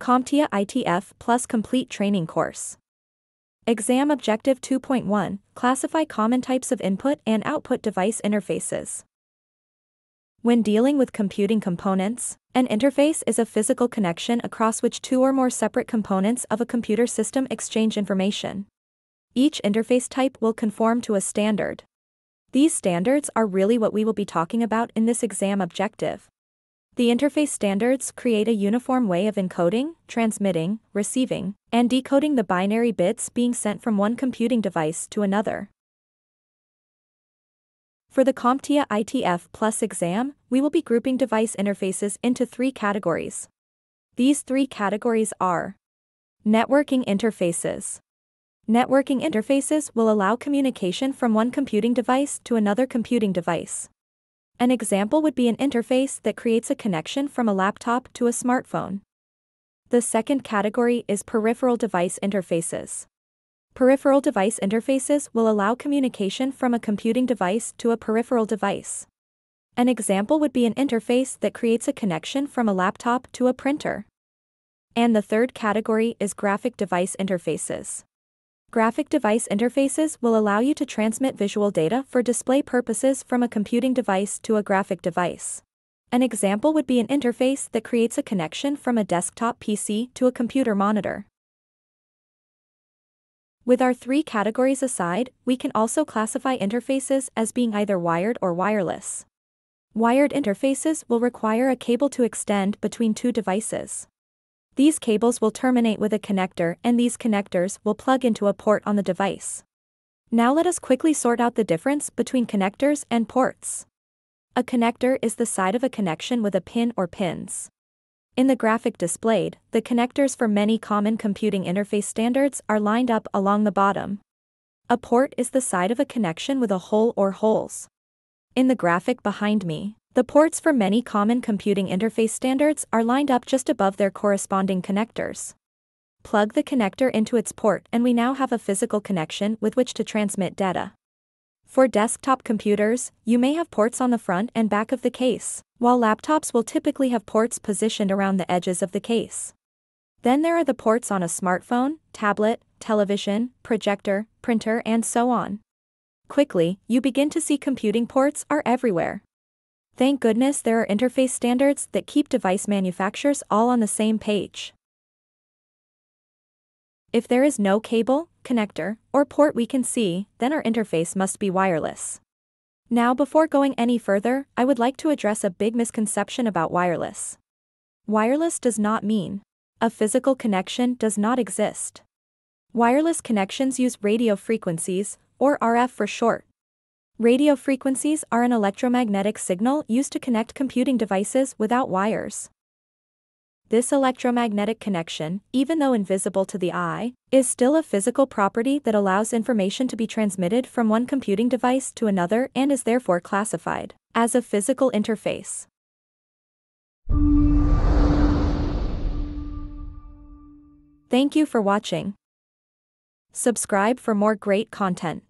CompTIA ITF Plus Complete Training Course. Exam Objective 2.1 Classify common types of input and output device interfaces. When dealing with computing components, an interface is a physical connection across which two or more separate components of a computer system exchange information. Each interface type will conform to a standard. These standards are really what we will be talking about in this exam objective. The interface standards create a uniform way of encoding, transmitting, receiving, and decoding the binary bits being sent from one computing device to another. For the CompTIA ITF Plus exam, we will be grouping device interfaces into three categories. These three categories are Networking interfaces. Networking interfaces will allow communication from one computing device to another computing device. An example would be an interface that creates a connection from a laptop to a smartphone. The second category is peripheral device interfaces. Peripheral device interfaces will allow communication from a computing device to a peripheral device. An example would be an interface that creates a connection from a laptop to a printer. And the third category is graphic device interfaces. Graphic device interfaces will allow you to transmit visual data for display purposes from a computing device to a graphic device. An example would be an interface that creates a connection from a desktop PC to a computer monitor. With our three categories aside, we can also classify interfaces as being either wired or wireless. Wired interfaces will require a cable to extend between two devices. These cables will terminate with a connector and these connectors will plug into a port on the device. Now let us quickly sort out the difference between connectors and ports. A connector is the side of a connection with a pin or pins. In the graphic displayed, the connectors for many common computing interface standards are lined up along the bottom. A port is the side of a connection with a hole or holes. In the graphic behind me, the ports for many common computing interface standards are lined up just above their corresponding connectors. Plug the connector into its port and we now have a physical connection with which to transmit data. For desktop computers, you may have ports on the front and back of the case, while laptops will typically have ports positioned around the edges of the case. Then there are the ports on a smartphone, tablet, television, projector, printer and so on. Quickly, you begin to see computing ports are everywhere. Thank goodness there are interface standards that keep device manufacturers all on the same page. If there is no cable, connector, or port we can see, then our interface must be wireless. Now before going any further, I would like to address a big misconception about wireless. Wireless does not mean a physical connection does not exist. Wireless connections use radio frequencies, or RF for short, Radio frequencies are an electromagnetic signal used to connect computing devices without wires. This electromagnetic connection, even though invisible to the eye, is still a physical property that allows information to be transmitted from one computing device to another and is therefore classified as a physical interface. Thank you for watching. Subscribe for more great content.